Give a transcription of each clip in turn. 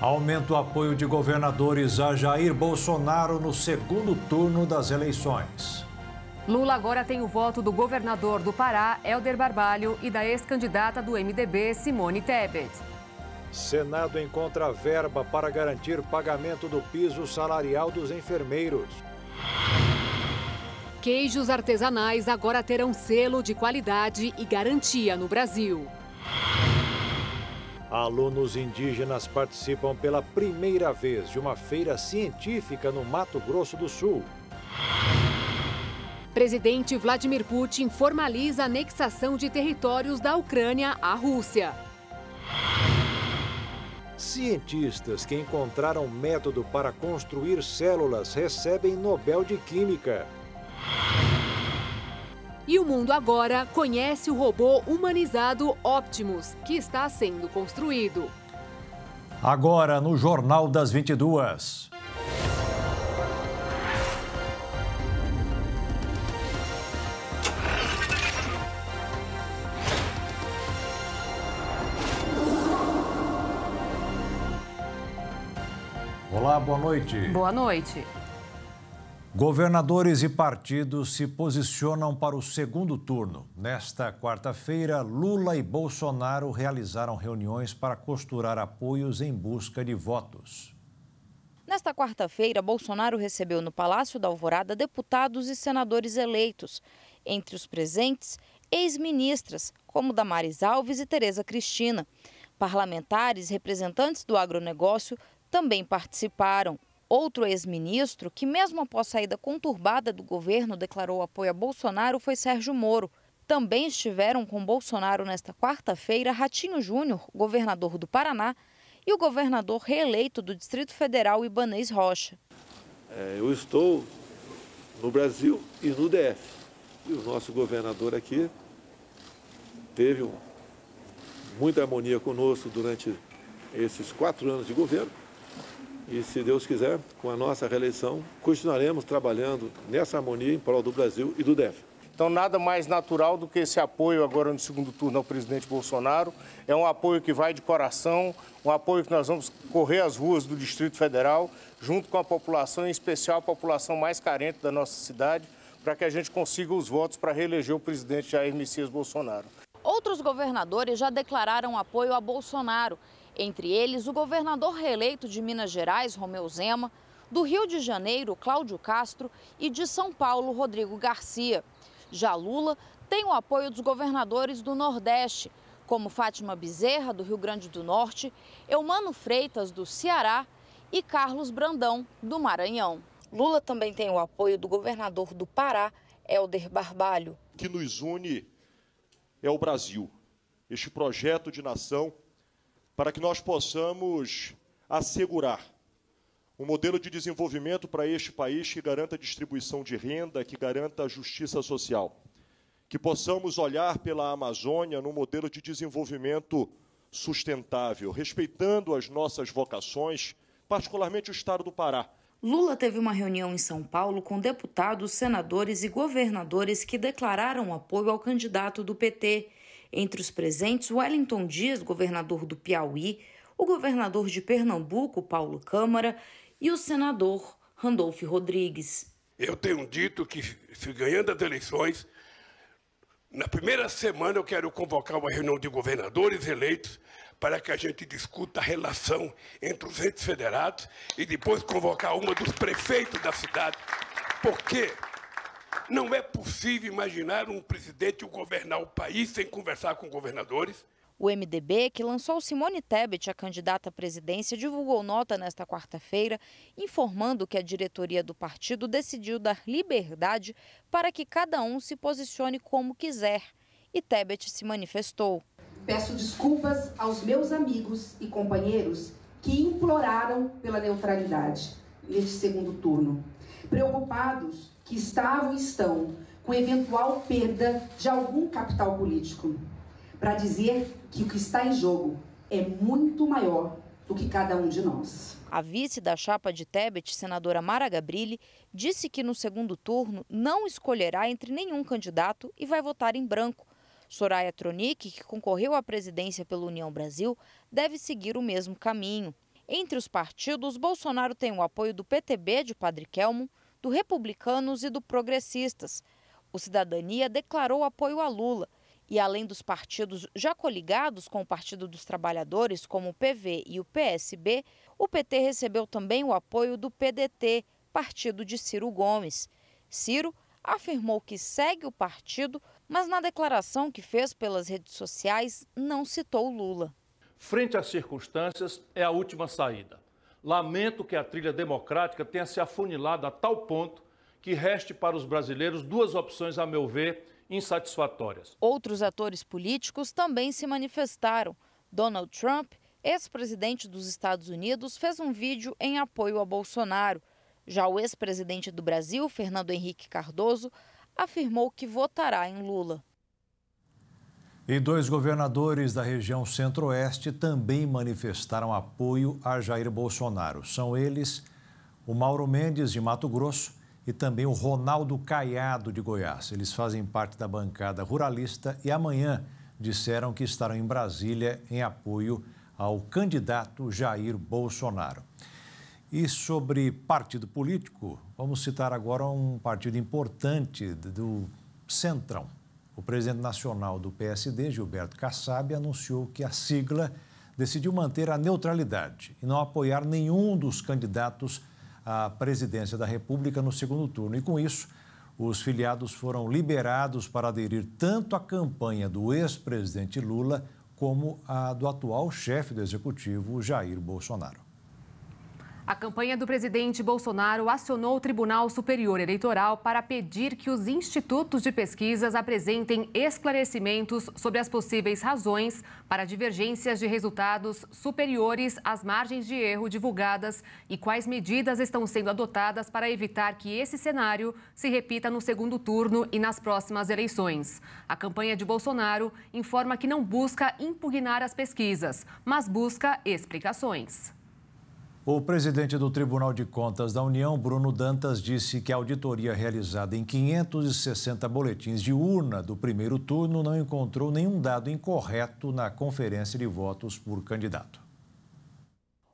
Aumenta o apoio de governadores a Jair Bolsonaro no segundo turno das eleições. Lula agora tem o voto do governador do Pará, Helder Barbalho, e da ex-candidata do MDB, Simone Tebet. Senado encontra verba para garantir pagamento do piso salarial dos enfermeiros. Queijos artesanais agora terão selo de qualidade e garantia no Brasil. Alunos indígenas participam pela primeira vez de uma feira científica no Mato Grosso do Sul. Presidente Vladimir Putin formaliza a anexação de territórios da Ucrânia à Rússia. Cientistas que encontraram método para construir células recebem Nobel de Química. E o mundo agora conhece o robô humanizado Optimus, que está sendo construído. Agora no Jornal das 22. Olá, boa noite. Boa noite. Governadores e partidos se posicionam para o segundo turno. Nesta quarta-feira, Lula e Bolsonaro realizaram reuniões para costurar apoios em busca de votos. Nesta quarta-feira, Bolsonaro recebeu no Palácio da Alvorada deputados e senadores eleitos. Entre os presentes, ex-ministras, como Damares Alves e Tereza Cristina. Parlamentares representantes do agronegócio também participaram. Outro ex-ministro, que mesmo após saída conturbada do governo declarou apoio a Bolsonaro, foi Sérgio Moro. Também estiveram com Bolsonaro nesta quarta-feira Ratinho Júnior, governador do Paraná, e o governador reeleito do Distrito Federal, Ibanez Rocha. É, eu estou no Brasil e no DF. E o nosso governador aqui teve muita harmonia conosco durante esses quatro anos de governo e, se Deus quiser, com a nossa reeleição, continuaremos trabalhando nessa harmonia em prol do Brasil e do DF. Então, nada mais natural do que esse apoio agora no segundo turno ao presidente Bolsonaro. É um apoio que vai de coração, um apoio que nós vamos correr as ruas do Distrito Federal, junto com a população, em especial a população mais carente da nossa cidade, para que a gente consiga os votos para reeleger o presidente Jair Messias Bolsonaro. Outros governadores já declararam apoio a Bolsonaro entre eles, o governador reeleito de Minas Gerais, Romeu Zema, do Rio de Janeiro, Cláudio Castro, e de São Paulo, Rodrigo Garcia. Já Lula tem o apoio dos governadores do Nordeste, como Fátima Bezerra, do Rio Grande do Norte, Eumano Freitas, do Ceará e Carlos Brandão, do Maranhão. Lula também tem o apoio do governador do Pará, Helder Barbalho. O que nos une é o Brasil, este projeto de nação para que nós possamos assegurar um modelo de desenvolvimento para este país que garanta a distribuição de renda, que garanta a justiça social. Que possamos olhar pela Amazônia num modelo de desenvolvimento sustentável, respeitando as nossas vocações, particularmente o estado do Pará. Lula teve uma reunião em São Paulo com deputados, senadores e governadores que declararam apoio ao candidato do PT entre os presentes, Wellington Dias, governador do Piauí, o governador de Pernambuco, Paulo Câmara, e o senador Randolfo Rodrigues. Eu tenho dito que, se ganhando as eleições, na primeira semana eu quero convocar uma reunião de governadores eleitos para que a gente discuta a relação entre os entes federados e depois convocar uma dos prefeitos da cidade. Por quê? Não é possível imaginar um presidente governar o país sem conversar com governadores. O MDB, que lançou Simone Tebet, a candidata à presidência, divulgou nota nesta quarta-feira informando que a diretoria do partido decidiu dar liberdade para que cada um se posicione como quiser. E Tebet se manifestou. Peço desculpas aos meus amigos e companheiros que imploraram pela neutralidade neste segundo turno, preocupados que estavam e estão com eventual perda de algum capital político, para dizer que o que está em jogo é muito maior do que cada um de nós. A vice da chapa de Tebet, senadora Mara Gabrilli, disse que no segundo turno não escolherá entre nenhum candidato e vai votar em branco. Soraya Tronic, que concorreu à presidência pela União Brasil, deve seguir o mesmo caminho. Entre os partidos, Bolsonaro tem o apoio do PTB de Padre Kelmo, do Republicanos e do Progressistas. O Cidadania declarou apoio a Lula e, além dos partidos já coligados com o Partido dos Trabalhadores, como o PV e o PSB, o PT recebeu também o apoio do PDT, partido de Ciro Gomes. Ciro afirmou que segue o partido, mas na declaração que fez pelas redes sociais não citou Lula. Frente às circunstâncias, é a última saída. Lamento que a trilha democrática tenha se afunilado a tal ponto que reste para os brasileiros duas opções, a meu ver, insatisfatórias. Outros atores políticos também se manifestaram. Donald Trump, ex-presidente dos Estados Unidos, fez um vídeo em apoio a Bolsonaro. Já o ex-presidente do Brasil, Fernando Henrique Cardoso, afirmou que votará em Lula. E dois governadores da região centro-oeste também manifestaram apoio a Jair Bolsonaro. São eles o Mauro Mendes, de Mato Grosso, e também o Ronaldo Caiado, de Goiás. Eles fazem parte da bancada ruralista e amanhã disseram que estarão em Brasília em apoio ao candidato Jair Bolsonaro. E sobre partido político, vamos citar agora um partido importante do Centrão. O presidente nacional do PSD, Gilberto Kassab, anunciou que a sigla decidiu manter a neutralidade e não apoiar nenhum dos candidatos à presidência da República no segundo turno. E com isso, os filiados foram liberados para aderir tanto à campanha do ex-presidente Lula como à do atual chefe do executivo, Jair Bolsonaro. A campanha do presidente Bolsonaro acionou o Tribunal Superior Eleitoral para pedir que os institutos de pesquisas apresentem esclarecimentos sobre as possíveis razões para divergências de resultados superiores às margens de erro divulgadas e quais medidas estão sendo adotadas para evitar que esse cenário se repita no segundo turno e nas próximas eleições. A campanha de Bolsonaro informa que não busca impugnar as pesquisas, mas busca explicações. O presidente do Tribunal de Contas da União, Bruno Dantas, disse que a auditoria realizada em 560 boletins de urna do primeiro turno não encontrou nenhum dado incorreto na conferência de votos por candidato.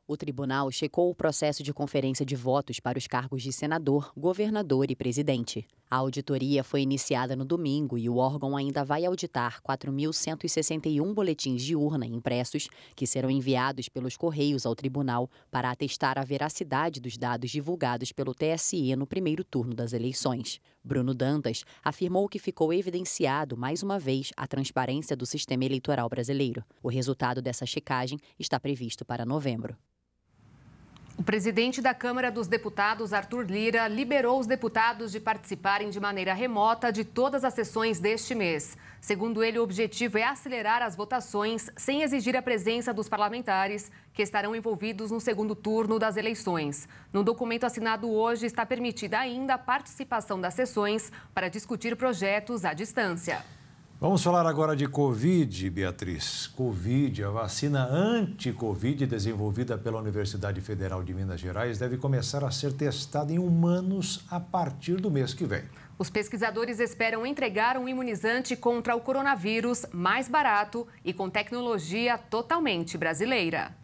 O tribunal checou o processo de conferência de votos para os cargos de senador, governador e presidente. A auditoria foi iniciada no domingo e o órgão ainda vai auditar 4.161 boletins de urna impressos que serão enviados pelos Correios ao tribunal para atestar a veracidade dos dados divulgados pelo TSE no primeiro turno das eleições. Bruno Dantas afirmou que ficou evidenciado mais uma vez a transparência do sistema eleitoral brasileiro. O resultado dessa checagem está previsto para novembro. O presidente da Câmara dos Deputados, Arthur Lira, liberou os deputados de participarem de maneira remota de todas as sessões deste mês. Segundo ele, o objetivo é acelerar as votações sem exigir a presença dos parlamentares que estarão envolvidos no segundo turno das eleições. No documento assinado hoje, está permitida ainda a participação das sessões para discutir projetos à distância. Vamos falar agora de Covid, Beatriz. Covid, a vacina anti-Covid desenvolvida pela Universidade Federal de Minas Gerais deve começar a ser testada em humanos a partir do mês que vem. Os pesquisadores esperam entregar um imunizante contra o coronavírus mais barato e com tecnologia totalmente brasileira.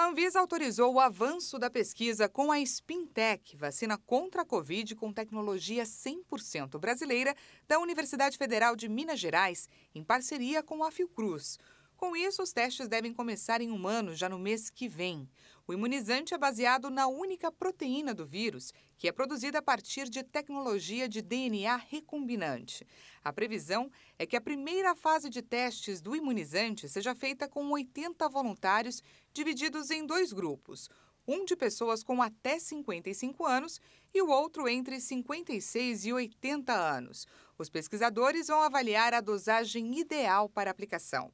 A Anvisa autorizou o avanço da pesquisa com a Spintec, vacina contra a Covid com tecnologia 100% brasileira, da Universidade Federal de Minas Gerais, em parceria com a Fiocruz. Com isso, os testes devem começar em humanos já no mês que vem. O imunizante é baseado na única proteína do vírus, que é produzida a partir de tecnologia de DNA recombinante. A previsão é que a primeira fase de testes do imunizante seja feita com 80 voluntários divididos em dois grupos, um de pessoas com até 55 anos e o outro entre 56 e 80 anos. Os pesquisadores vão avaliar a dosagem ideal para aplicação.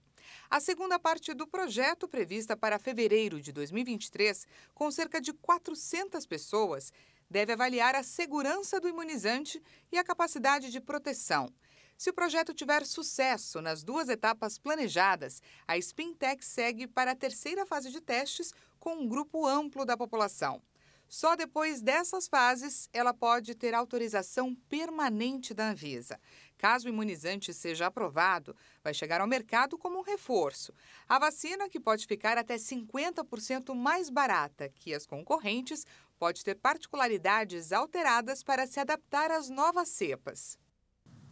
A segunda parte do projeto, prevista para fevereiro de 2023, com cerca de 400 pessoas, deve avaliar a segurança do imunizante e a capacidade de proteção. Se o projeto tiver sucesso nas duas etapas planejadas, a Spintech segue para a terceira fase de testes com um grupo amplo da população. Só depois dessas fases ela pode ter autorização permanente da Anvisa. Caso o imunizante seja aprovado, vai chegar ao mercado como um reforço. A vacina, que pode ficar até 50% mais barata que as concorrentes, pode ter particularidades alteradas para se adaptar às novas cepas.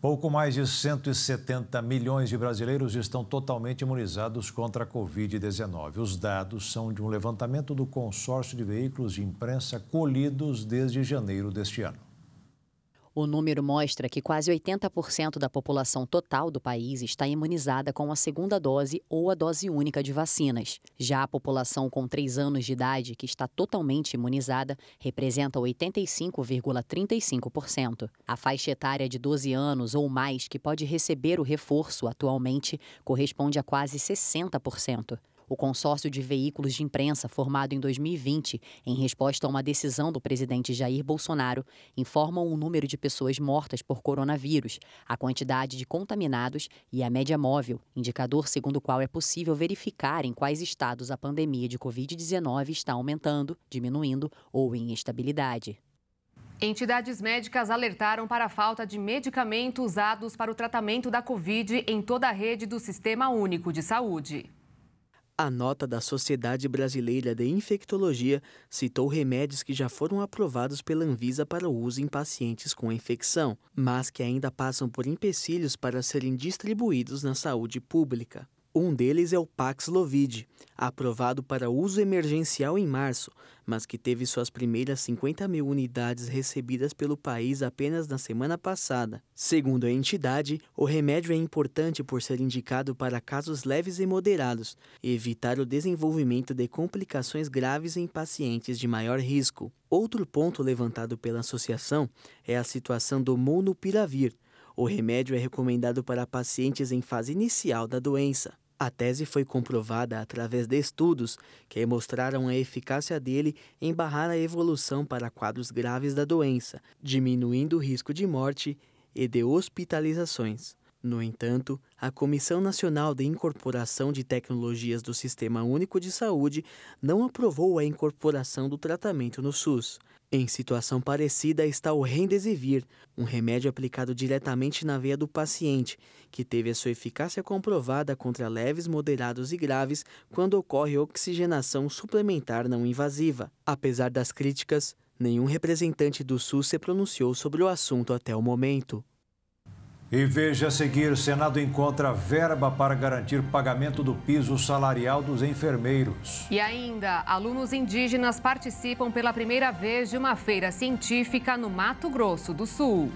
Pouco mais de 170 milhões de brasileiros estão totalmente imunizados contra a Covid-19. Os dados são de um levantamento do consórcio de veículos de imprensa colhidos desde janeiro deste ano. O número mostra que quase 80% da população total do país está imunizada com a segunda dose ou a dose única de vacinas. Já a população com 3 anos de idade, que está totalmente imunizada, representa 85,35%. A faixa etária de 12 anos ou mais que pode receber o reforço atualmente corresponde a quase 60%. O consórcio de veículos de imprensa, formado em 2020, em resposta a uma decisão do presidente Jair Bolsonaro, informa o número de pessoas mortas por coronavírus, a quantidade de contaminados e a média móvel, indicador segundo o qual é possível verificar em quais estados a pandemia de Covid-19 está aumentando, diminuindo ou em estabilidade. Entidades médicas alertaram para a falta de medicamentos usados para o tratamento da Covid em toda a rede do Sistema Único de Saúde. A nota da Sociedade Brasileira de Infectologia citou remédios que já foram aprovados pela Anvisa para o uso em pacientes com infecção, mas que ainda passam por empecilhos para serem distribuídos na saúde pública. Um deles é o Paxlovid, aprovado para uso emergencial em março, mas que teve suas primeiras 50 mil unidades recebidas pelo país apenas na semana passada. Segundo a entidade, o remédio é importante por ser indicado para casos leves e moderados e evitar o desenvolvimento de complicações graves em pacientes de maior risco. Outro ponto levantado pela associação é a situação do Molnupiravir. O remédio é recomendado para pacientes em fase inicial da doença. A tese foi comprovada através de estudos que mostraram a eficácia dele em barrar a evolução para quadros graves da doença, diminuindo o risco de morte e de hospitalizações. No entanto, a Comissão Nacional de Incorporação de Tecnologias do Sistema Único de Saúde não aprovou a incorporação do tratamento no SUS. Em situação parecida está o Remdesivir, um remédio aplicado diretamente na veia do paciente, que teve a sua eficácia comprovada contra leves, moderados e graves quando ocorre oxigenação suplementar não invasiva. Apesar das críticas, nenhum representante do SUS se pronunciou sobre o assunto até o momento. E veja a seguir: Senado encontra verba para garantir pagamento do piso salarial dos enfermeiros. E ainda, alunos indígenas participam pela primeira vez de uma feira científica no Mato Grosso do Sul.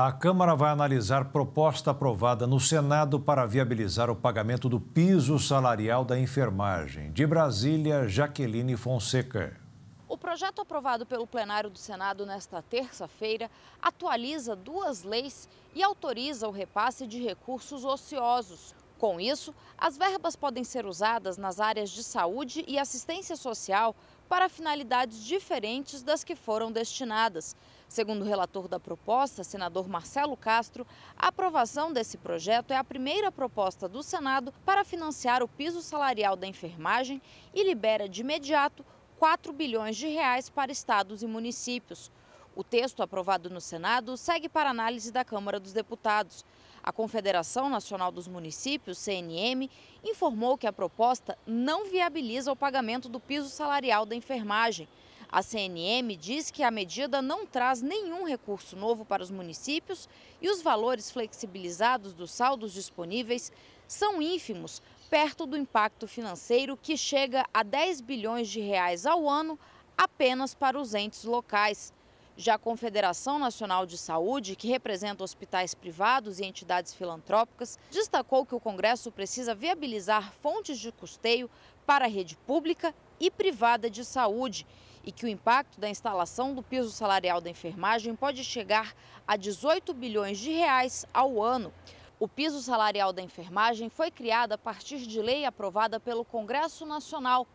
A Câmara vai analisar proposta aprovada no Senado para viabilizar o pagamento do piso salarial da enfermagem. De Brasília, Jaqueline Fonseca. O projeto aprovado pelo plenário do Senado nesta terça-feira atualiza duas leis e autoriza o repasse de recursos ociosos. Com isso, as verbas podem ser usadas nas áreas de saúde e assistência social para finalidades diferentes das que foram destinadas. Segundo o relator da proposta, senador Marcelo Castro, a aprovação desse projeto é a primeira proposta do Senado para financiar o piso salarial da enfermagem e libera de imediato 4 bilhões de reais para estados e municípios. O texto aprovado no Senado segue para análise da Câmara dos Deputados. A Confederação Nacional dos Municípios, CNM, informou que a proposta não viabiliza o pagamento do piso salarial da enfermagem. A CNM diz que a medida não traz nenhum recurso novo para os municípios e os valores flexibilizados dos saldos disponíveis são ínfimos, perto do impacto financeiro que chega a 10 bilhões de reais ao ano apenas para os entes locais. Já a Confederação Nacional de Saúde, que representa hospitais privados e entidades filantrópicas, destacou que o Congresso precisa viabilizar fontes de custeio para a rede pública e privada de saúde e que o impacto da instalação do piso salarial da enfermagem pode chegar a 18 bilhões de reais ao ano. O piso salarial da enfermagem foi criado a partir de lei aprovada pelo Congresso Nacional,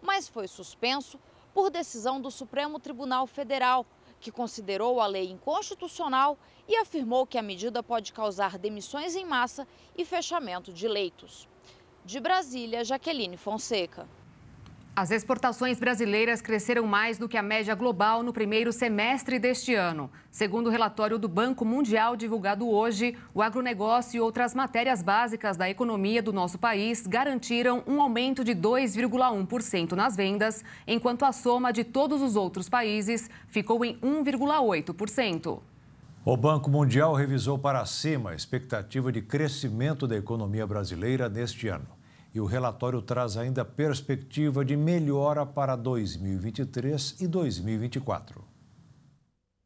mas foi suspenso por decisão do Supremo Tribunal Federal, que considerou a lei inconstitucional e afirmou que a medida pode causar demissões em massa e fechamento de leitos. De Brasília, Jaqueline Fonseca. As exportações brasileiras cresceram mais do que a média global no primeiro semestre deste ano. Segundo o relatório do Banco Mundial divulgado hoje, o agronegócio e outras matérias básicas da economia do nosso país garantiram um aumento de 2,1% nas vendas, enquanto a soma de todos os outros países ficou em 1,8%. O Banco Mundial revisou para cima a expectativa de crescimento da economia brasileira neste ano e o relatório traz ainda perspectiva de melhora para 2023 e 2024.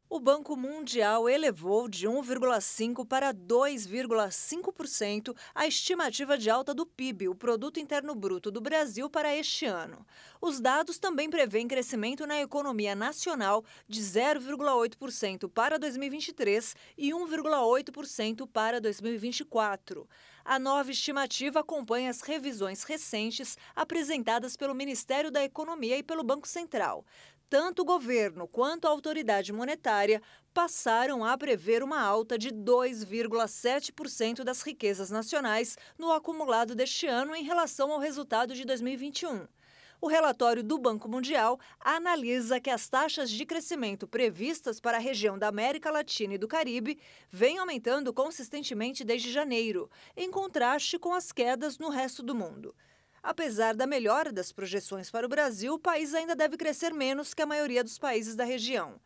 O Banco Mundial elevou de 1,5% para 2,5% a estimativa de alta do PIB, o Produto Interno Bruto do Brasil, para este ano. Os dados também prevêem crescimento na economia nacional de 0,8% para 2023 e 1,8% para 2024. A nova estimativa acompanha as revisões recentes apresentadas pelo Ministério da Economia e pelo Banco Central. Tanto o governo quanto a autoridade monetária passaram a prever uma alta de 2,7% das riquezas nacionais no acumulado deste ano em relação ao resultado de 2021. O relatório do Banco Mundial analisa que as taxas de crescimento previstas para a região da América Latina e do Caribe vêm aumentando consistentemente desde janeiro, em contraste com as quedas no resto do mundo. Apesar da melhora das projeções para o Brasil, o país ainda deve crescer menos que a maioria dos países da região.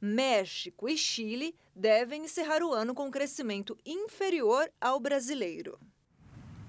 México e Chile devem encerrar o ano com um crescimento inferior ao brasileiro.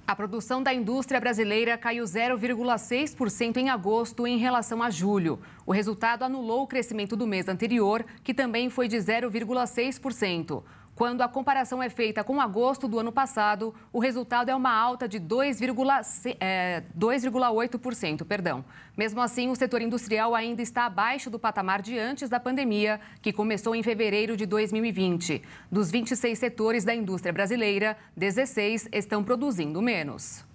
A produção da indústria brasileira caiu 0,6% em agosto em relação a julho. O resultado anulou o crescimento do mês anterior, que também foi de 0,6%. Quando a comparação é feita com agosto do ano passado, o resultado é uma alta de 2,8%. É, perdão. Mesmo assim, o setor industrial ainda está abaixo do patamar de antes da pandemia, que começou em fevereiro de 2020. Dos 26 setores da indústria brasileira, 16 estão produzindo menos.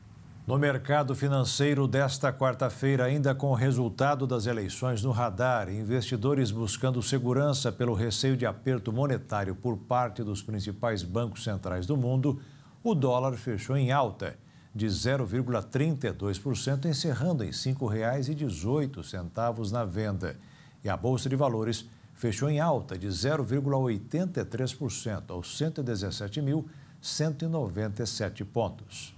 No mercado financeiro desta quarta-feira, ainda com o resultado das eleições no radar, investidores buscando segurança pelo receio de aperto monetário por parte dos principais bancos centrais do mundo, o dólar fechou em alta de 0,32%, encerrando em R$ 5,18 na venda. E a Bolsa de Valores fechou em alta de 0,83% aos 117.197 pontos.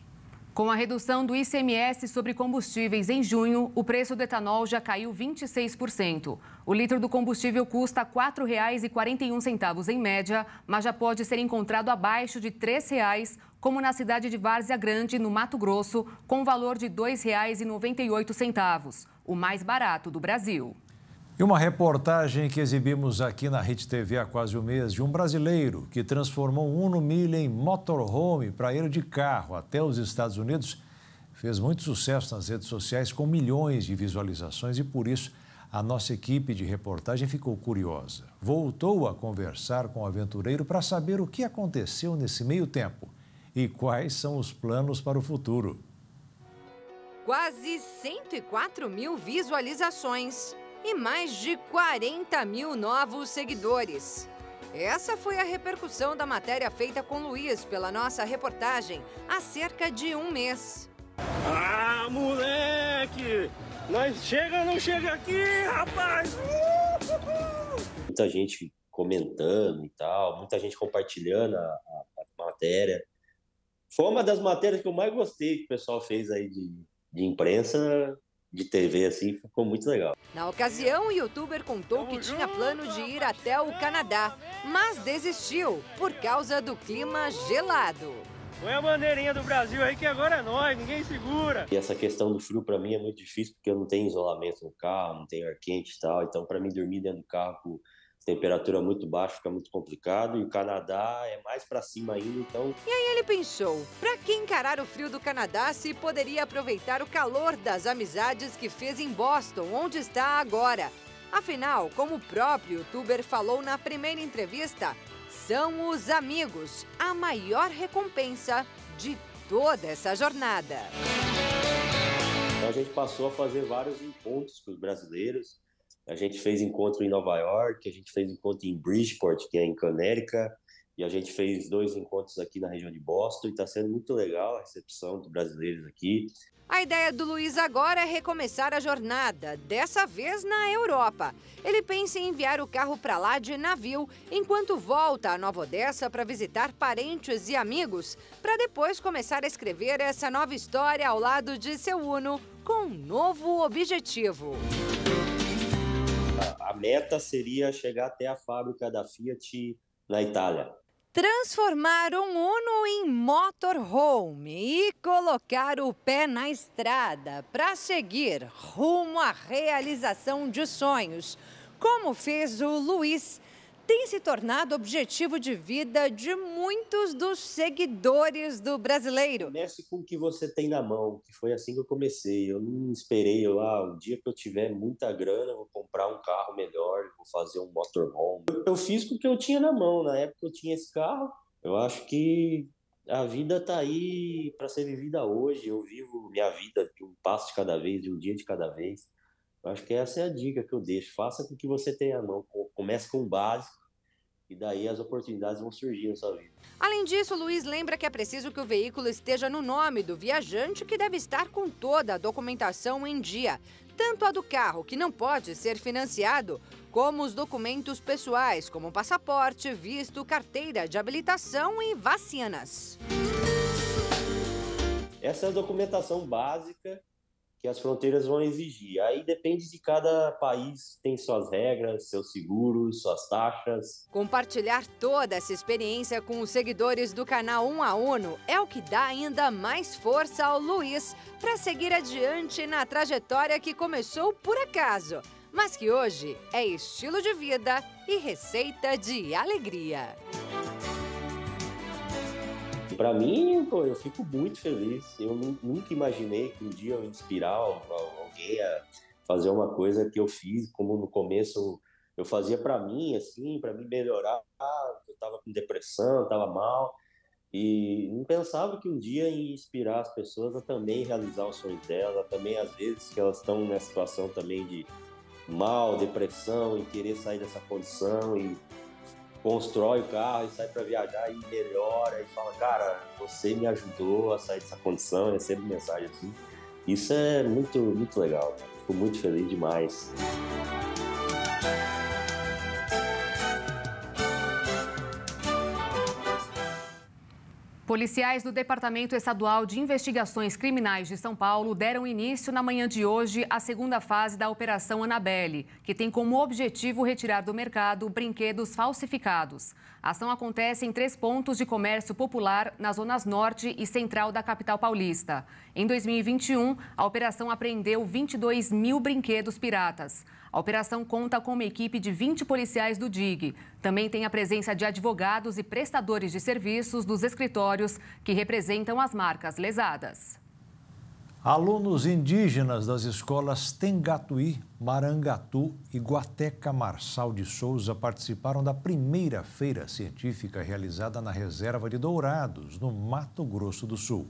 Com a redução do ICMS sobre combustíveis em junho, o preço do etanol já caiu 26%. O litro do combustível custa R$ 4,41 em média, mas já pode ser encontrado abaixo de R$ 3,00, como na cidade de Várzea Grande, no Mato Grosso, com valor de R$ 2,98, o mais barato do Brasil. E uma reportagem que exibimos aqui na Rede TV há quase um mês de um brasileiro que transformou um Uno Mille em motorhome para ir de carro até os Estados Unidos fez muito sucesso nas redes sociais com milhões de visualizações e por isso a nossa equipe de reportagem ficou curiosa. Voltou a conversar com o aventureiro para saber o que aconteceu nesse meio tempo e quais são os planos para o futuro. Quase 104 mil visualizações e mais de 40 mil novos seguidores. Essa foi a repercussão da matéria feita com Luiz pela nossa reportagem há cerca de um mês. Ah, moleque! Nós chega ou não chega aqui, rapaz? Muita gente comentando e tal, muita gente compartilhando a, a, a, matéria. Foi uma das matérias que eu mais gostei que o pessoal fez aí de, de imprensa de TV assim, ficou muito legal. Na ocasião, o youtuber contou que tinha plano de ir até o Canadá, mas desistiu por causa do clima gelado. Põe a bandeirinha do Brasil aí que agora é nós, ninguém segura. E essa questão do frio para mim é muito difícil porque eu não tenho isolamento no carro, não tenho ar quente e tal, então para mim dormir dentro do carro temperatura muito baixa fica muito complicado e o Canadá é mais para cima ainda, então. E aí ele pensou, para que encarar o frio do Canadá se poderia aproveitar o calor das amizades que fez em Boston, onde está agora? Afinal, como o próprio youtuber falou na primeira entrevista, são os amigos a maior recompensa de toda essa jornada. Então a gente passou a fazer vários encontros com os brasileiros, A gente fez encontro em Nova York, a gente fez encontro em Bridgeport, que é em Canérica, e a gente fez dois encontros aqui na região de Boston e está sendo muito legal a recepção dos brasileiros aqui. A ideia do Luiz agora é recomeçar a jornada, dessa vez na Europa. Ele pensa em enviar o carro para lá de navio, enquanto volta a Nova Odessa para visitar parentes e amigos, para depois começar a escrever essa nova história ao lado de seu Uno, com um novo objetivo. A meta seria chegar até a fábrica da Fiat na Itália. Transformar um Uno em motorhome e colocar o pé na estrada para seguir rumo à realização de sonhos, como fez o Luiz tem se tornado objetivo de vida de muitos dos seguidores do brasileiro. Comece com o que você tem na mão, que foi assim que eu comecei. Eu não esperei, eu, ah, o dia que eu tiver muita grana, vou comprar um carro melhor, vou fazer um motorhome. Eu, eu fiz com o que eu tinha na mão. Na época eu tinha esse carro. Eu acho que a vida está aí para ser vivida hoje. Eu vivo minha vida de um passo de cada vez, de um dia de cada vez. Eu acho que essa é a dica que eu deixo. Faça com que você tem na mão. Comece com o básico e daí as oportunidades vão surgir na sua vida. Além disso, Luiz lembra que é preciso que o veículo esteja no nome do viajante, que deve estar com toda a documentação em dia. Tanto a do carro, que não pode ser financiado, como os documentos pessoais, como passaporte, visto, carteira de habilitação e vacinas. Essa é a documentação básica que as fronteiras vão exigir. Aí depende de cada país, tem suas regras, seus seguros, suas taxas. Compartilhar toda essa experiência com os seguidores do canal 1 a Uno é o que dá ainda mais força ao Luiz para seguir adiante na trajetória que começou por acaso, mas que hoje é estilo de vida e receita de alegria para mim, pô, eu fico muito feliz. Eu nunca imaginei que um dia eu inspirar alguém a fazer uma coisa que eu fiz, como no começo eu fazia para mim, assim, para me melhorar. Eu tava com depressão, tava mal e não pensava que um dia ia inspirar as pessoas a também realizar o sonho delas, também às vezes que elas estão nessa situação também de mal, depressão, e querer sair dessa condição e constrói o carro e sai para viajar e melhora e fala, cara, você me ajudou a sair dessa condição, recebo mensagem assim. Isso é muito, muito legal. Fico muito feliz demais. Policiais do Departamento Estadual de Investigações Criminais de São Paulo deram início na manhã de hoje à segunda fase da Operação Anabelle, que tem como objetivo retirar do mercado brinquedos falsificados. A ação acontece em três pontos de comércio popular nas zonas norte e central da capital paulista. Em 2021, a operação apreendeu 22 mil brinquedos piratas. A operação conta com uma equipe de 20 policiais do DIG. Também tem a presença de advogados e prestadores de serviços dos escritórios que representam as marcas lesadas. Alunos indígenas das escolas Tengatuí, Marangatu e Guateca Marçal de Souza participaram da primeira feira científica realizada na reserva de Dourados, no Mato Grosso do Sul.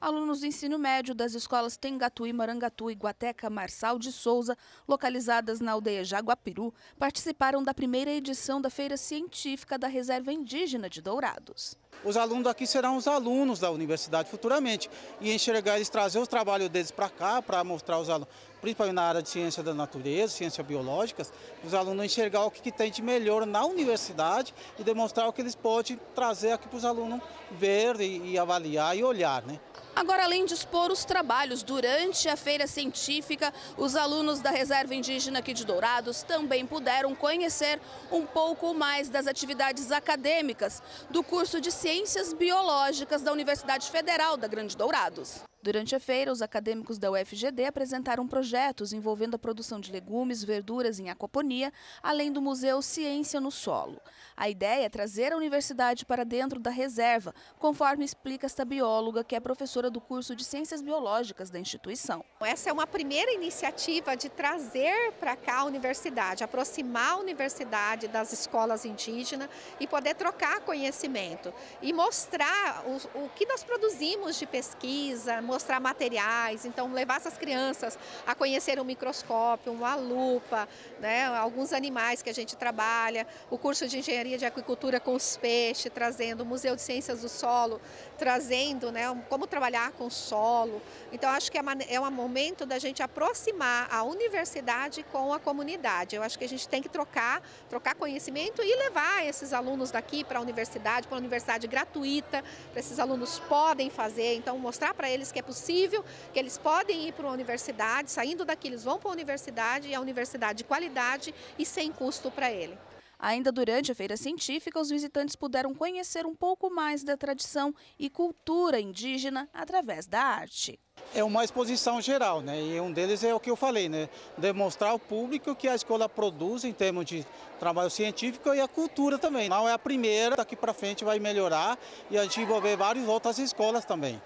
Alunos do ensino médio das escolas Tengatuí, Marangatu e Guateca Marçal de Souza, localizadas na aldeia Jaguapiru, participaram da primeira edição da Feira Científica da Reserva Indígena de Dourados. Os alunos daqui serão os alunos da universidade futuramente e enxergar eles trazer os trabalhos deles para cá, para mostrar os alunos, principalmente na área de ciência da natureza, ciências biológicas, os alunos enxergar o que, que tem de melhor na universidade e demonstrar o que eles podem trazer aqui para os alunos ver e, e avaliar e olhar, né? Agora, além de expor os trabalhos durante a feira científica, os alunos da Reserva Indígena aqui de Dourados também puderam conhecer um pouco mais das atividades acadêmicas do curso de Ciências Biológicas da Universidade Federal da Grande Dourados. Durante a feira, os acadêmicos da UFGD apresentaram projetos envolvendo a produção de legumes, verduras em aquaponia, além do Museu Ciência no Solo. A ideia é trazer a universidade para dentro da reserva, conforme explica esta bióloga, que é professora do curso de Ciências Biológicas da instituição. Essa é uma primeira iniciativa de trazer para cá a universidade, aproximar a universidade das escolas indígenas e poder trocar conhecimento e mostrar o, o que nós produzimos de pesquisa, mostrar materiais, então levar essas crianças a conhecer um microscópio, uma lupa, né, alguns animais que a gente trabalha, o curso de engenharia de aquicultura com os peixes, trazendo o Museu de Ciências do Solo, trazendo né, como trabalhar com o solo. Então, acho que é, é um momento da gente aproximar a universidade com a comunidade. Eu acho que a gente tem que trocar, trocar conhecimento e levar esses alunos daqui para a universidade, para a universidade gratuita, para esses alunos podem fazer, então mostrar para eles que é possível, que eles podem ir para uma universidade, saindo daqui eles vão para a universidade e a universidade de qualidade e sem custo para ele. Ainda durante a feira científica, os visitantes puderam conhecer um pouco mais da tradição e cultura indígena através da arte. É uma exposição geral, né? E um deles é o que eu falei, né? Demonstrar ao público que a escola produz em termos de trabalho científico e a cultura também. Não é a primeira, daqui para frente vai melhorar e a gente envolver várias outras escolas também.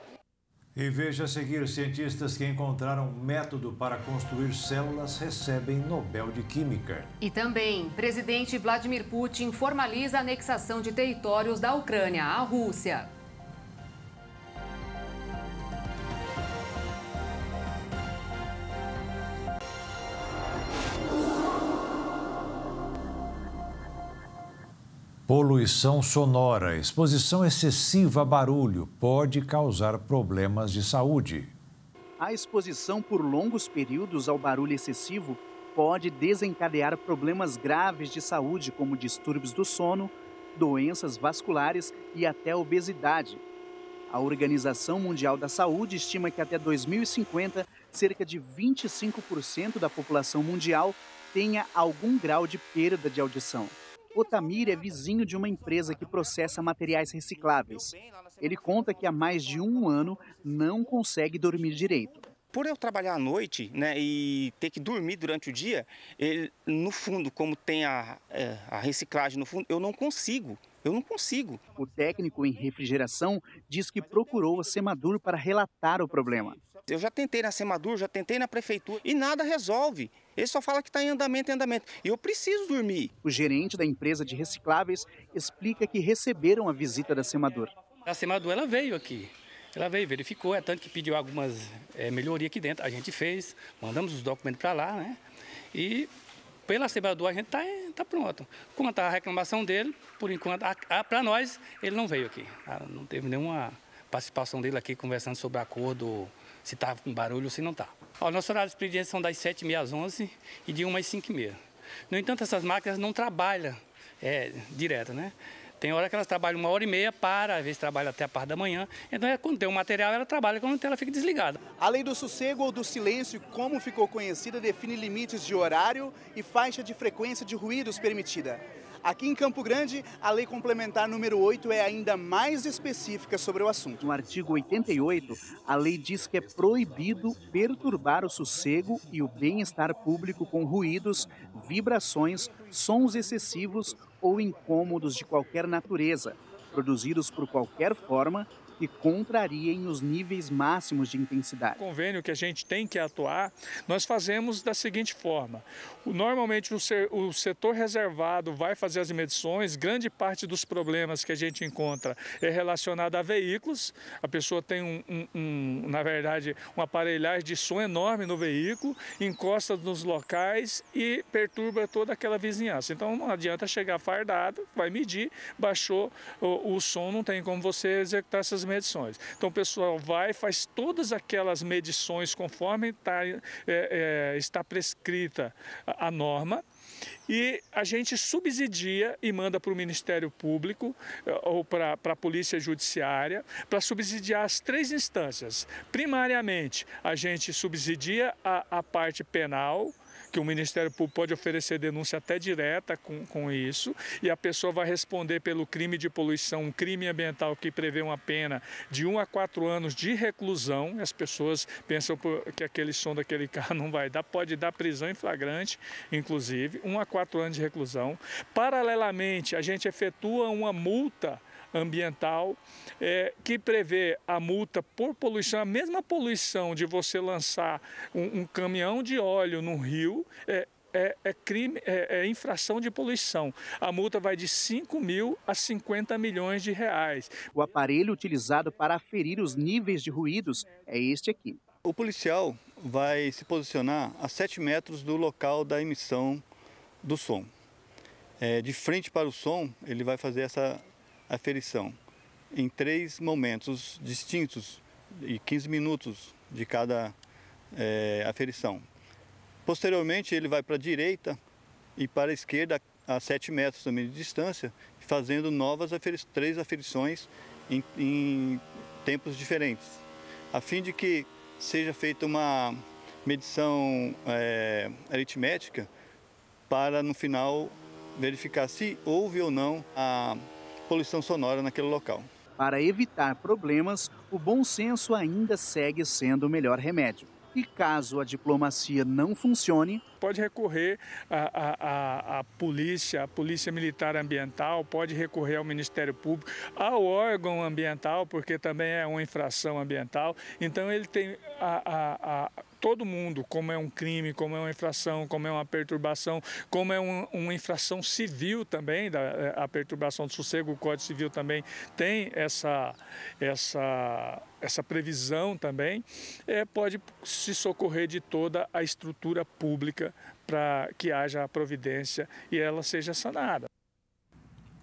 E veja a seguir, cientistas que encontraram método para construir células recebem Nobel de Química. E também, presidente Vladimir Putin formaliza a anexação de territórios da Ucrânia à Rússia. Poluição sonora, exposição excessiva a barulho pode causar problemas de saúde. A exposição por longos períodos ao barulho excessivo pode desencadear problemas graves de saúde, como distúrbios do sono, doenças vasculares e até obesidade. A Organização Mundial da Saúde estima que até 2050, cerca de 25% da população mundial tenha algum grau de perda de audição. Otamir é vizinho de uma empresa que processa materiais recicláveis. Ele conta que há mais de um ano não consegue dormir direito. Por eu trabalhar à noite né, e ter que dormir durante o dia, ele, no fundo, como tem a, é, a reciclagem no fundo, eu não consigo. Eu não consigo. O técnico em refrigeração diz que procurou a Semadur para relatar o problema. Eu já tentei na Semadur, já tentei na prefeitura e nada resolve. Ele só fala que está em andamento, em andamento. E eu preciso dormir. O gerente da empresa de recicláveis explica que receberam a visita da Semadur. A Semadur ela veio aqui. Ela veio, verificou, é tanto que pediu algumas é, melhorias aqui dentro. A gente fez, mandamos os documentos para lá, né? E pela Semadur a gente está tá pronto. Quanto à reclamação dele, por enquanto, para nós, ele não veio aqui. Não teve nenhuma participação dele aqui conversando sobre acordo se está com barulho ou se não está. O nosso horário de expediente são das 7h30 às 11 e de 1 às 5h30. No entanto, essas máquinas não trabalham é, direto, né? Tem hora que elas trabalham uma hora e meia para, às vezes trabalha até a parte da manhã. Então, é, quando tem o um material, ela trabalha, quando tem, ela fica desligada. A lei do sossego ou do silêncio, como ficou conhecida, define limites de horário e faixa de frequência de ruídos permitida. Aqui em Campo Grande, a lei complementar número 8 é ainda mais específica sobre o assunto. No artigo 88, a lei diz que é proibido perturbar o sossego e o bem-estar público com ruídos, vibrações, sons excessivos ou incômodos de qualquer natureza, produzidos por qualquer forma que contrariem os níveis máximos de intensidade. O convênio que a gente tem que atuar, nós fazemos da seguinte forma: normalmente o, setor reservado vai fazer as medições, grande parte dos problemas que a gente encontra é relacionado a veículos. A pessoa tem um, um, um na verdade, um aparelhagem de som enorme no veículo, encosta nos locais e perturba toda aquela vizinhança. Então não adianta chegar fardado, vai medir, baixou o, o som, não tem como você executar essas medições. Então o pessoal vai, faz todas aquelas medições conforme tá, é, é, está prescrita a, a norma, e a gente subsidia e manda para o Ministério Público é, ou para a Polícia Judiciária para subsidiar as três instâncias. Primariamente, a gente subsidia a, a parte penal, que o Ministério Público pode oferecer denúncia até direta com, com isso, e a pessoa vai responder pelo crime de poluição, um crime ambiental que prevê uma pena de 1 a 4 anos de reclusão. As pessoas pensam que aquele som daquele carro não vai dar, pode dar prisão em flagrante, inclusive, 1 a 4 anos de reclusão. Paralelamente, a gente efetua uma multa ambiental, é, que prevê a multa por poluição, a mesma poluição de você lançar um, um caminhão de óleo no rio, é, é, é crime, é, é, infração de poluição. A multa vai de 5 mil a 50 milhões de reais. O aparelho utilizado para aferir os níveis de ruídos é este aqui. O policial vai se posicionar a 7 metros do local da emissão do som. É, de frente para o som, ele vai fazer essa aferição em três momentos distintos, e 15 minutos de cada é, aferição. Posteriormente, ele vai para a direita e para a esquerda a 7 metros também de distância, fazendo novas aferi três aferições em, em tempos diferentes, a fim de que seja feita uma medição é, aritmética para no final verificar se houve ou não a poluição sonora naquele local. Para evitar problemas, o bom senso ainda segue sendo o melhor remédio. E caso a diplomacia não funcione, pode recorrer à, à, polícia, à polícia militar ambiental, pode recorrer ao Ministério Público, ao órgão ambiental, porque também é uma infração ambiental. Então ele tem a, a todo mundo, como é um crime, como é uma infração, como é uma perturbação, como é um, uma infração civil também, da, é, a perturbação do sossego, o Código Civil também tem essa, essa, essa previsão também, é, pode se socorrer de toda a estrutura pública para que haja a providência e ela seja sanada.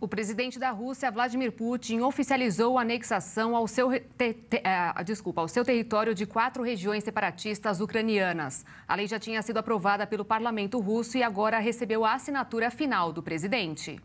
O presidente da Rússia, Vladimir Putin, oficializou a anexação ao seu, te, te, uh, desculpa, ao seu território de quatro regiões separatistas ucranianas. A lei já tinha sido aprovada pelo parlamento russo e agora recebeu a assinatura final do presidente.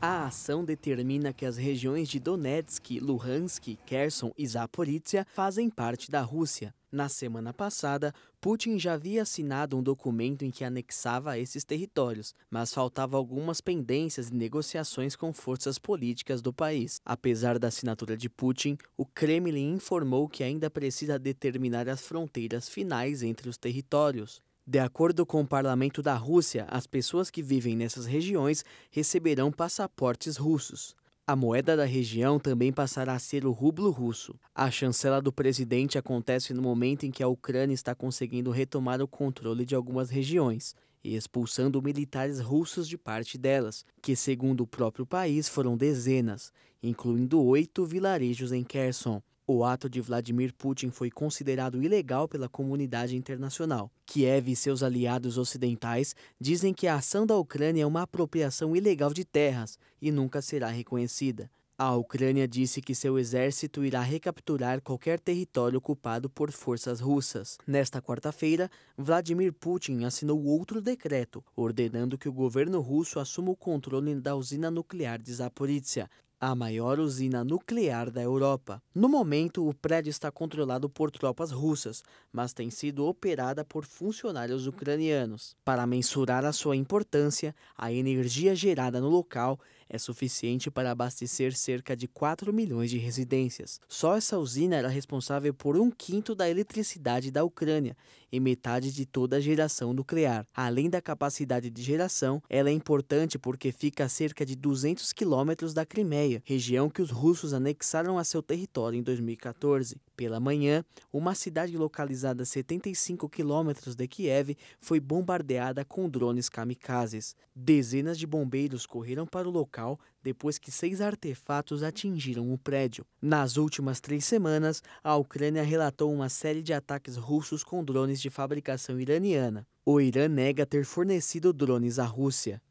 A ação determina que as regiões de Donetsk, Luhansk, Kherson e Zaporizhia fazem parte da Rússia. Na semana passada, Putin já havia assinado um documento em que anexava esses territórios, mas faltava algumas pendências e negociações com forças políticas do país. Apesar da assinatura de Putin, o Kremlin informou que ainda precisa determinar as fronteiras finais entre os territórios. De acordo com o parlamento da Rússia, as pessoas que vivem nessas regiões receberão passaportes russos. A moeda da região também passará a ser o rublo russo. A chancela do presidente acontece no momento em que a Ucrânia está conseguindo retomar o controle de algumas regiões e expulsando militares russos de parte delas, que, segundo o próprio país, foram dezenas, incluindo oito vilarejos em Kherson. O ato de Vladimir Putin foi considerado ilegal pela comunidade internacional. Kiev e seus aliados ocidentais dizem que a ação da Ucrânia é uma apropriação ilegal de terras e nunca será reconhecida. A Ucrânia disse que seu exército irá recapturar qualquer território ocupado por forças russas. Nesta quarta-feira, Vladimir Putin assinou outro decreto ordenando que o governo russo assuma o controle da usina nuclear de Zaporizhia, a maior usina nuclear da Europa. No momento, o prédio está controlado por tropas russas, mas tem sido operada por funcionários ucranianos. Para mensurar a sua importância, a energia gerada no local é suficiente para abastecer cerca de 4 milhões de residências. Só essa usina era responsável por um quinto da eletricidade da Ucrânia e metade de toda a geração nuclear. Além da capacidade de geração, ela é importante porque fica a cerca de 200 quilômetros da Crimeia, região que os russos anexaram a seu território em 2014. Pela manhã, uma cidade localizada a 75 quilômetros de Kiev foi bombardeada com drones kamikazes. Dezenas de bombeiros correram para o local depois que seis artefatos atingiram o prédio. Nas últimas três semanas, a Ucrânia relatou uma série de ataques russos com drones de fabricação iraniana. O Irã nega ter fornecido drones à Rússia.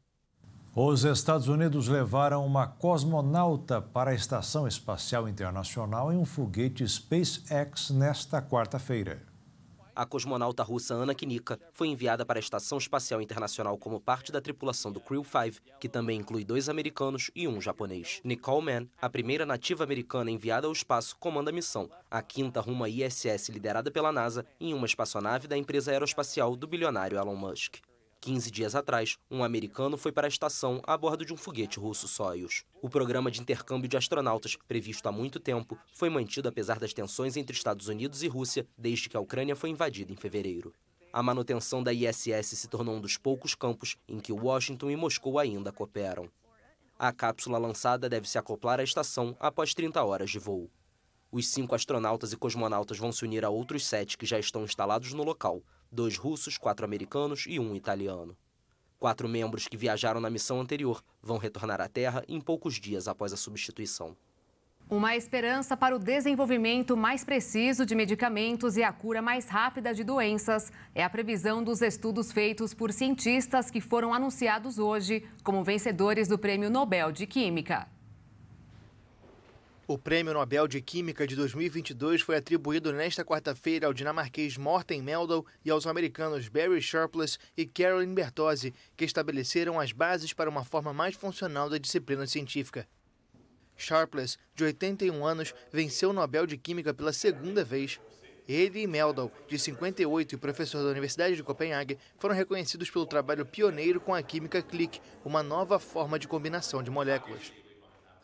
Os Estados Unidos levaram uma cosmonauta para a Estação Espacial Internacional em um foguete SpaceX nesta quarta-feira. A cosmonauta russa Ana Kinika foi enviada para a Estação Espacial Internacional como parte da tripulação do Crew 5, que também inclui dois americanos e um japonês. Nicole Mann, a primeira nativa americana enviada ao espaço, comanda a missão, a quinta rumo à ISS liderada pela NASA em uma espaçonave da empresa aeroespacial do bilionário Elon Musk. 15 dias atrás, um americano foi para a estação a bordo de um foguete russo Soyuz. O programa de intercâmbio de astronautas, previsto há muito tempo, foi mantido apesar das tensões entre Estados Unidos e Rússia desde que a Ucrânia foi invadida em fevereiro. A manutenção da ISS se tornou um dos poucos campos em que Washington e Moscou ainda cooperam. A cápsula lançada deve se acoplar à estação após 30 horas de voo. Os cinco astronautas e cosmonautas vão se unir a outros sete que já estão instalados no local, dois russos, quatro americanos e um italiano. Quatro membros que viajaram na missão anterior vão retornar à Terra em poucos dias após a substituição. Uma esperança para o desenvolvimento mais preciso de medicamentos e a cura mais rápida de doenças é a previsão dos estudos feitos por cientistas que foram anunciados hoje como vencedores do Prêmio Nobel de Química. O Prêmio Nobel de Química de 2022 foi atribuído nesta quarta-feira ao dinamarquês Morten Meldal e aos americanos Barry Sharpless e Carolyn Bertozzi, que estabeleceram as bases para uma forma mais funcional da disciplina científica. Sharpless, de 81 anos, venceu o Nobel de Química pela segunda vez. Ele e Meldal, de 58 e professor da Universidade de Copenhague, foram reconhecidos pelo trabalho pioneiro com a química click, uma nova forma de combinação de moléculas.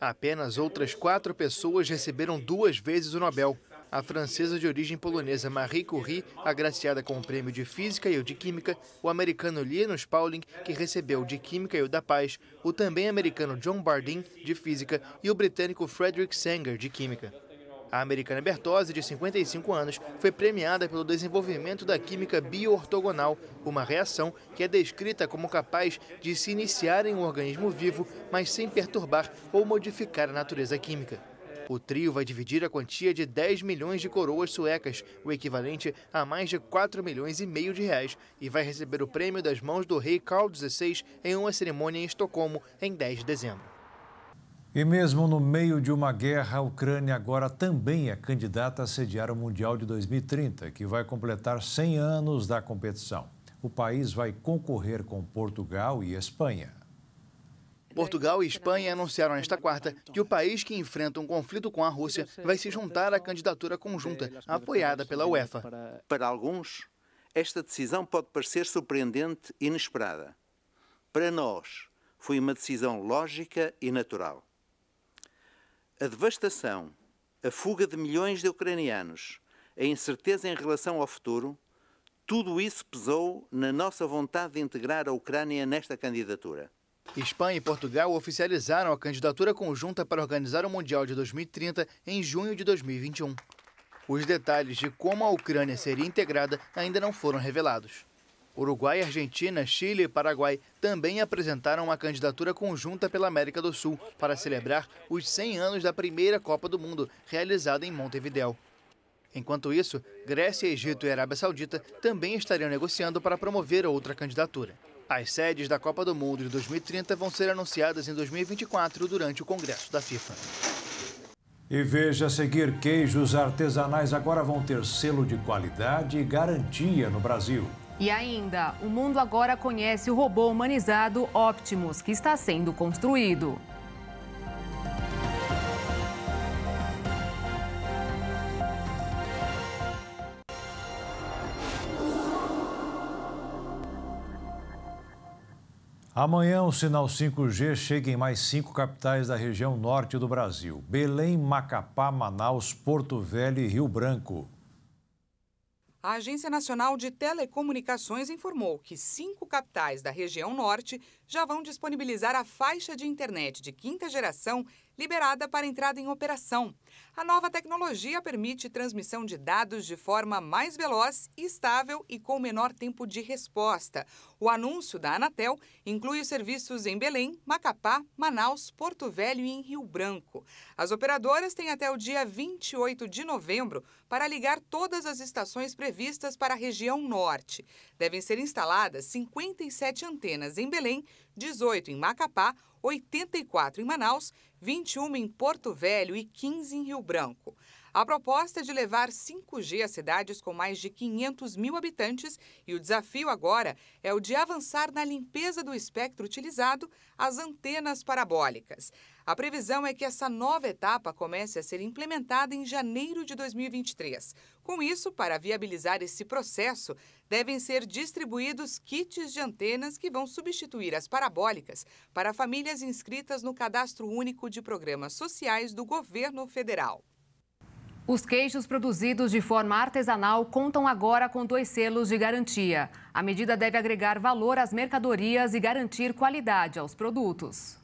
Apenas outras quatro pessoas receberam duas vezes o Nobel. A francesa de origem polonesa Marie Curie, agraciada com o prêmio de Física e o de Química, o americano Linus Pauling, que recebeu o de Química e o da Paz, o também americano John Bardeen, de Física, e o britânico Frederick Sanger, de Química. A americana Bertozzi, de 55 anos, foi premiada pelo desenvolvimento da química bioortogonal, uma reação que é descrita como capaz de se iniciar em um organismo vivo, mas sem perturbar ou modificar a natureza química. O trio vai dividir a quantia de 10 milhões de coroas suecas, o equivalente a mais de 4 milhões e meio de reais, e vai receber o prêmio das mãos do rei Carl XVI em uma cerimônia em Estocolmo em 10 de dezembro. E mesmo no meio de uma guerra, a Ucrânia agora também é candidata a sediar o Mundial de 2030, que vai completar 100 anos da competição. O país vai concorrer com Portugal e Espanha. Portugal e Espanha anunciaram nesta quarta que o país que enfrenta um conflito com a Rússia vai se juntar à candidatura conjunta, apoiada pela UEFA. Para alguns, esta decisão pode parecer surpreendente e inesperada. Para nós, foi uma decisão lógica e natural. A devastação, a fuga de milhões de ucranianos, a incerteza em relação ao futuro, tudo isso pesou na nossa vontade de integrar a Ucrânia nesta candidatura. Espanha e Portugal oficializaram a candidatura conjunta para organizar o Mundial de 2030 em junho de 2021. Os detalhes de como a Ucrânia seria integrada ainda não foram revelados. Uruguai, Argentina, Chile e Paraguai também apresentaram uma candidatura conjunta pela América do Sul para celebrar os 100 anos da primeira Copa do Mundo, realizada em Montevideo. Enquanto isso, Grécia, Egito e Arábia Saudita também estariam negociando para promover outra candidatura. As sedes da Copa do Mundo de 2030 vão ser anunciadas em 2024 durante o Congresso da FIFA. E veja a seguir: queijos artesanais agora vão ter selo de qualidade e garantia no Brasil. E ainda, o mundo agora conhece o robô humanizado Optimus, que está sendo construído. Amanhã o sinal 5G chega em mais cinco capitais da região norte do Brasil: Belém, Macapá, Manaus, Porto Velho e Rio Branco. A Agência Nacional de Telecomunicações informou que cinco capitais da região norte já vão disponibilizar a faixa de internet de quinta geração liberada para entrada em operação. A nova tecnologia permite transmissão de dados de forma mais veloz, estável e com menor tempo de resposta. O anúncio da Anatel inclui os serviços em Belém, Macapá, Manaus, Porto Velho e em Rio Branco. As operadoras têm até o dia 28 de novembro para ligar todas as estações previstas para a região norte. Devem ser instaladas 57 antenas em Belém, 18 em Macapá, 84 em Manaus, 21 em Porto Velho e 15 em Rio Branco. A proposta é de levar 5G a cidades com mais de 500 mil habitantes e o desafio agora é o de avançar na limpeza do espectro utilizado, as antenas parabólicas. A previsão é que essa nova etapa comece a ser implementada em janeiro de 2023. Com isso, para viabilizar esse processo, devem ser distribuídos kits de antenas que vão substituir as parabólicas para famílias inscritas no Cadastro Único de Programas Sociais do Governo Federal. Os queijos produzidos de forma artesanal contam agora com dois selos de garantia. A medida deve agregar valor às mercadorias e garantir qualidade aos produtos.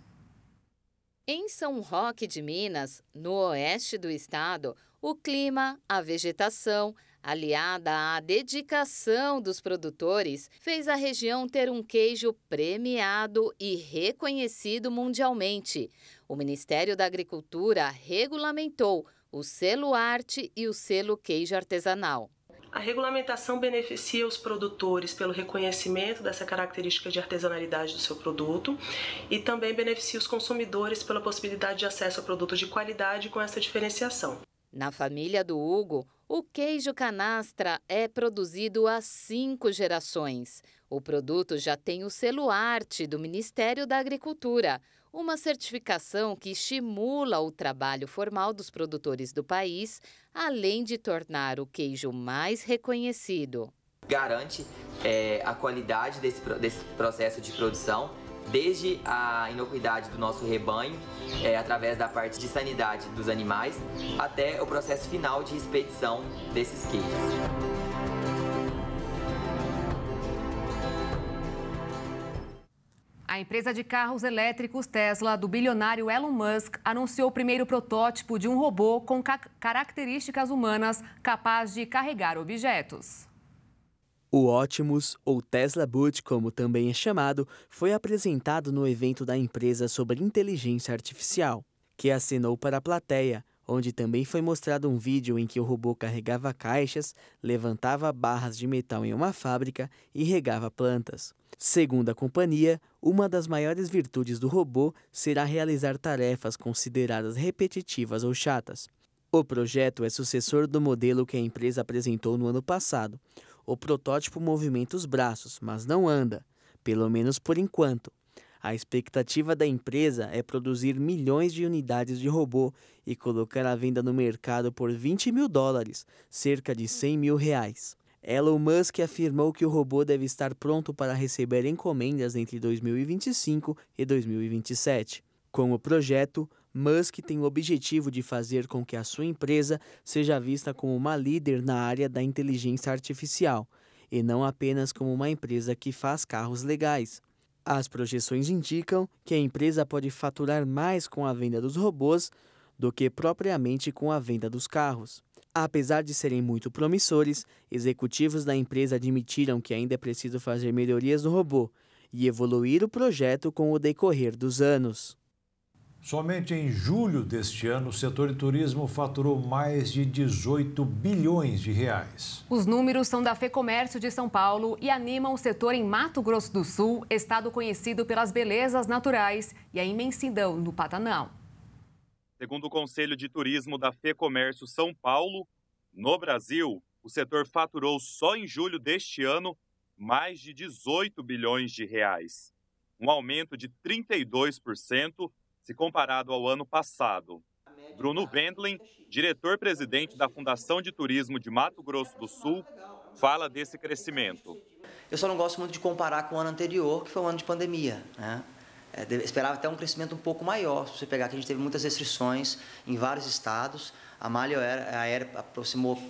Em São Roque de Minas, no oeste do estado, o clima, a vegetação, aliada à dedicação dos produtores, fez a região ter um queijo premiado e reconhecido mundialmente. O Ministério da Agricultura regulamentou o selo arte e o selo queijo artesanal. A regulamentação beneficia os produtores pelo reconhecimento dessa característica de artesanalidade do seu produto e também beneficia os consumidores pela possibilidade de acesso a produtos de qualidade com essa diferenciação. Na família do Hugo, o queijo canastra é produzido há cinco gerações. O produto já tem o selo arte do Ministério da Agricultura, uma certificação que estimula o trabalho formal dos produtores do país, além de tornar o queijo mais reconhecido. Garante é, a qualidade desse, desse processo de produção desde a inocuidade do nosso rebanho, é, através da parte de sanidade dos animais, até o processo final de expedição desses queijos. A empresa de carros elétricos Tesla, do bilionário Elon Musk, anunciou o primeiro protótipo de um robô com ca características humanas capaz de carregar objetos. O Optimus, ou Tesla Boot, como também é chamado, foi apresentado no evento da empresa sobre inteligência artificial, que acenou para a plateia, onde também foi mostrado um vídeo em que o robô carregava caixas, levantava barras de metal em uma fábrica e regava plantas. Segundo a companhia, uma das maiores virtudes do robô será realizar tarefas consideradas repetitivas ou chatas. O projeto é sucessor do modelo que a empresa apresentou no ano passado, o protótipo movimenta os braços, mas não anda, pelo menos por enquanto. A expectativa da empresa é produzir milhões de unidades de robô e colocar à venda no mercado por 20 mil dólares, cerca de 100 mil reais. Elon Musk afirmou que o robô deve estar pronto para receber encomendas entre 2025 e 2027. Com o projeto, Musk tem o objetivo de fazer com que a sua empresa seja vista como uma líder na área da inteligência artificial e não apenas como uma empresa que faz carros legais. As projeções indicam que a empresa pode faturar mais com a venda dos robôs do que propriamente com a venda dos carros. Apesar de serem muito promissores, executivos da empresa admitiram que ainda é preciso fazer melhorias no robô e evoluir o projeto com o decorrer dos anos. Somente em julho deste ano, o setor de turismo faturou mais de 18 bilhões de reais. Os números são da FEComércio de São Paulo e animam o setor em Mato Grosso do Sul, estado conhecido pelas belezas naturais e a imensidão do Pantanal. Segundo o Conselho de Turismo da FEComércio São Paulo, no Brasil, o setor faturou só em julho deste ano mais de 18 bilhões de reais, um aumento de 32% se comparado ao ano passado. Bruno Wendling, diretor-presidente da Fundação de Turismo de Mato Grosso do Sul, fala desse crescimento. Eu só não gosto muito de comparar com o ano anterior, que foi um ano de pandemia. Né? É, esperava até um crescimento um pouco maior. Se você pegar que a gente teve muitas restrições em vários estados, a malha aérea aproximou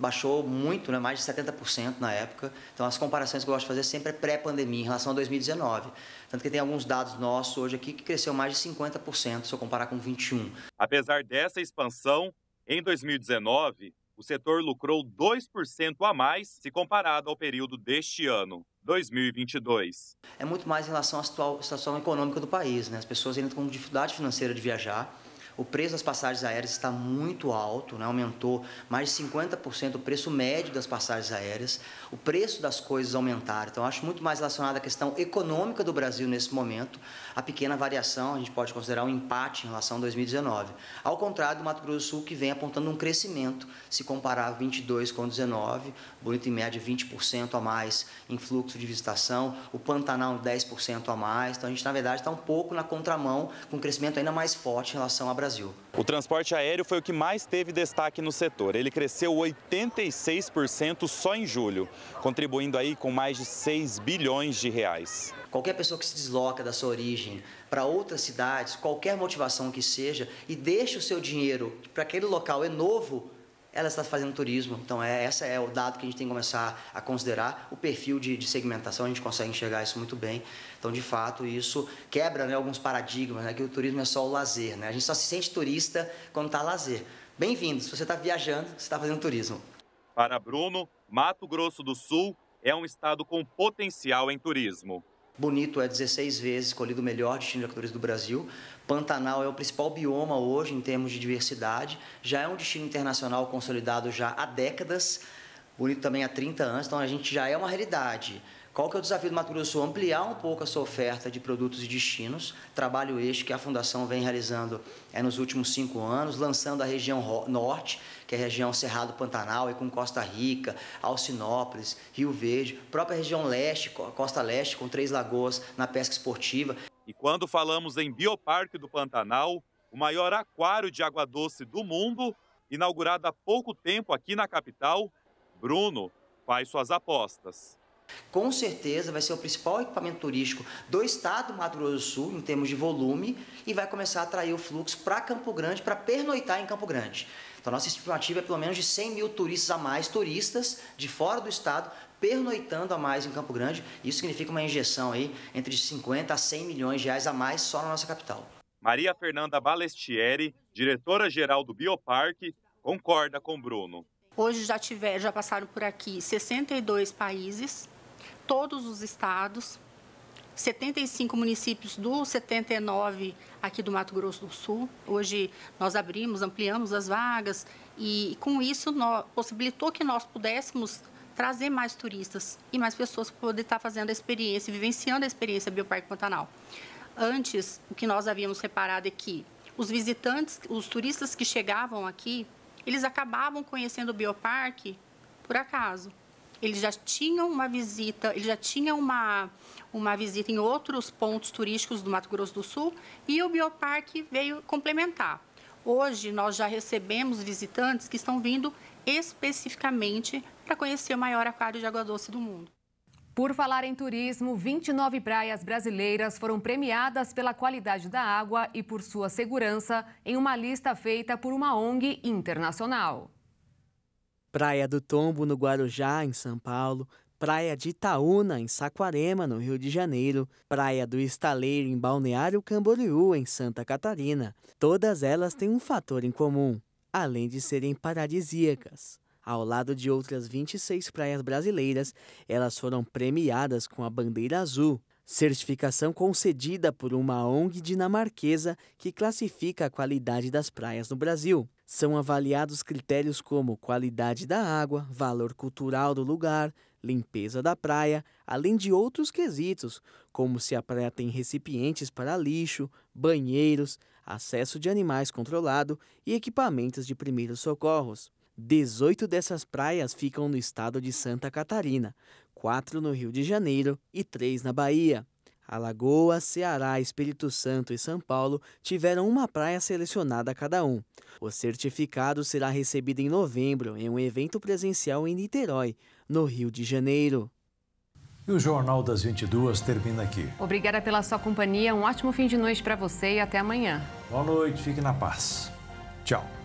baixou muito, né, mais de 70% na época. Então, as comparações que eu gosto de fazer sempre é pré-pandemia em relação a 2019. Tanto que tem alguns dados nossos hoje aqui que cresceu mais de 50% se eu comparar com 21. Apesar dessa expansão, em 2019, o setor lucrou 2% a mais se comparado ao período deste ano, 2022. É muito mais em relação à situação econômica do país. Né? As pessoas ainda com dificuldade financeira de viajar o preço das passagens aéreas está muito alto, né? aumentou mais de 50% o preço médio das passagens aéreas. O preço das coisas aumentaram. Então, acho muito mais relacionado à questão econômica do Brasil nesse momento. A pequena variação, a gente pode considerar um empate em relação a 2019. Ao contrário do Mato Grosso do Sul, que vem apontando um crescimento, se comparar 22 com 19, bonito em média 20% a mais em fluxo de visitação, o Pantanal 10% a mais. Então, a gente, na verdade, está um pouco na contramão, com um crescimento ainda mais forte em relação ao Brasil. Brasil. O transporte aéreo foi o que mais teve destaque no setor. Ele cresceu 86% só em julho, contribuindo aí com mais de 6 bilhões de reais. Qualquer pessoa que se desloca da sua origem para outras cidades, qualquer motivação que seja, e deixa o seu dinheiro para aquele local é novo, ela está fazendo turismo. Então, é, essa é o dado que a gente tem que começar a considerar. O perfil de, de segmentação, a gente consegue enxergar isso muito bem. Então, de fato, isso quebra né, alguns paradigmas, né, que o turismo é só o lazer. Né? A gente só se sente turista quando está lazer. Bem-vindo, se você está viajando, você está fazendo turismo. Para Bruno, Mato Grosso do Sul é um estado com potencial em turismo. Bonito é 16 vezes escolhido o melhor destino de ecoturismo do Brasil. Pantanal é o principal bioma hoje em termos de diversidade. Já é um destino internacional consolidado já há décadas. Bonito também há 30 anos, então a gente já é uma realidade. Qual que é o desafio do Mato Grosso do Sul? Ampliar um pouco a sua oferta de produtos e destinos. Trabalho este que a Fundação vem realizando é, nos últimos cinco anos, lançando a região norte, que é a região Cerrado Pantanal, e com Costa Rica, Alcinópolis, Rio Verde, própria região leste, Costa Leste, com Três Lagoas na pesca esportiva. E quando falamos em Bioparque do Pantanal, o maior aquário de água doce do mundo, inaugurado há pouco tempo aqui na capital, Bruno faz suas apostas com certeza vai ser o principal equipamento turístico do estado do Mato Grosso do Sul, em termos de volume, e vai começar a atrair o fluxo para Campo Grande, para pernoitar em Campo Grande. Então, nossa estimativa é pelo menos de 100 mil turistas a mais, turistas de fora do estado, pernoitando a mais em Campo Grande. Isso significa uma injeção aí entre 50 a 100 milhões de reais a mais só na nossa capital. Maria Fernanda Balestieri, diretora-geral do Bioparque, concorda com Bruno. Hoje já tiver, já passaram por aqui 62 países todos os estados, 75 municípios dos 79 aqui do Mato Grosso do Sul. Hoje nós abrimos, ampliamos as vagas e com isso nós, possibilitou que nós pudéssemos trazer mais turistas e mais pessoas para poder estar fazendo a experiência, vivenciando a experiência Bioparque Pantanal. Antes, o que nós havíamos reparado é que os visitantes, os turistas que chegavam aqui, eles acabavam conhecendo o Bioparque por acaso eles já tinham uma visita, eles já tinham uma, uma visita em outros pontos turísticos do Mato Grosso do Sul e o Bioparque veio complementar. Hoje nós já recebemos visitantes que estão vindo especificamente para conhecer o maior aquário de água doce do mundo. Por falar em turismo, 29 praias brasileiras foram premiadas pela qualidade da água e por sua segurança em uma lista feita por uma ONG internacional. Praia do Tombo, no Guarujá, em São Paulo, Praia de Itaúna, em Saquarema, no Rio de Janeiro, Praia do Estaleiro, em Balneário Camboriú, em Santa Catarina. Todas elas têm um fator em comum, além de serem paradisíacas. Ao lado de outras 26 praias brasileiras, elas foram premiadas com a bandeira azul, certificação concedida por uma ONG dinamarquesa que classifica a qualidade das praias no Brasil. São avaliados critérios como qualidade da água, valor cultural do lugar, limpeza da praia, além de outros quesitos, como se a praia tem recipientes para lixo, banheiros, acesso de animais controlado e equipamentos de primeiros socorros. 18 dessas praias ficam no estado de Santa Catarina, quatro no Rio de Janeiro e três na Bahia. Alagoas, Ceará, Espírito Santo e São Paulo tiveram uma praia selecionada cada um. O certificado será recebido em novembro em um evento presencial em Niterói, no Rio de Janeiro. E o Jornal das 22 termina aqui. Obrigada pela sua companhia, um ótimo fim de noite para você e até amanhã. Boa noite, fique na paz. Tchau.